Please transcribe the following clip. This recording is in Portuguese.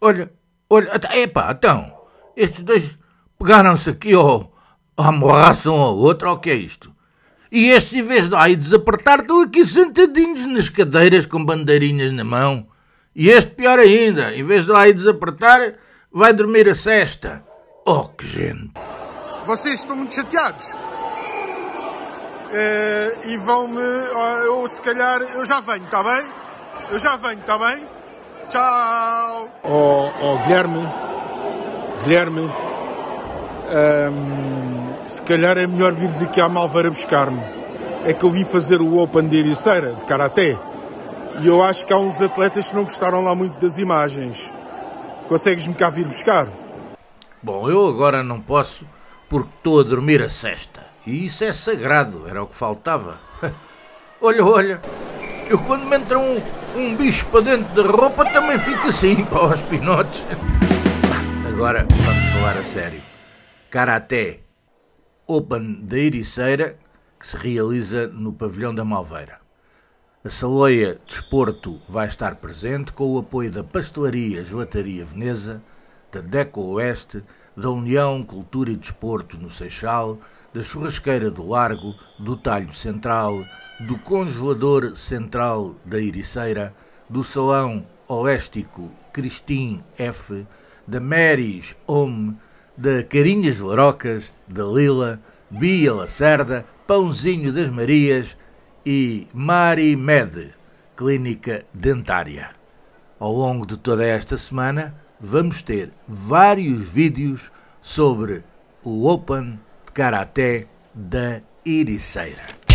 Olha, olha, epá, então, estes dois pegaram-se aqui ou amarraçam um ao outro, ou o que é isto? E estes, em vez de aí desapertar, estão aqui sentadinhos nas cadeiras com bandeirinhas na mão. E este, pior ainda, em vez de aí desapertar, vai dormir a cesta. Oh, que gente! Vocês estão muito chateados. Uh, e vão-me. Eu, se calhar, eu já venho, está bem? Eu já venho, está bem? Tchau! Oh, oh Guilherme, Guilherme, um, se calhar é melhor vires aqui à Malveira buscar-me. É que eu vim fazer o Open de Ericeira, de Karaté. E eu acho que há uns atletas que não gostaram lá muito das imagens. Consegues-me cá vir buscar? Bom, eu agora não posso porque estou a dormir a cesta. E isso é sagrado, era o que faltava. olha, olha, eu quando me entra um, um bicho para dentro da roupa também fico assim, para os pinotes. Agora vamos falar a sério. Karaté Open da Ericeira, que se realiza no Pavilhão da Malveira. A Saloia Desporto vai estar presente com o apoio da Pastelaria Gelataria Veneza, da Deco Oeste, da União Cultura e Desporto no Seixal, da Churrasqueira do Largo, do Talho Central, do Congelador Central da Ericeira, do Salão Oléstico Cristim F, da Meris Home, da Carinhas Larocas, da Lila, Bia Lacerda, Pãozinho das Marias e Marimed, Clínica Dentária. Ao longo de toda esta semana, vamos ter vários vídeos sobre o Open de Karaté da Ericeira.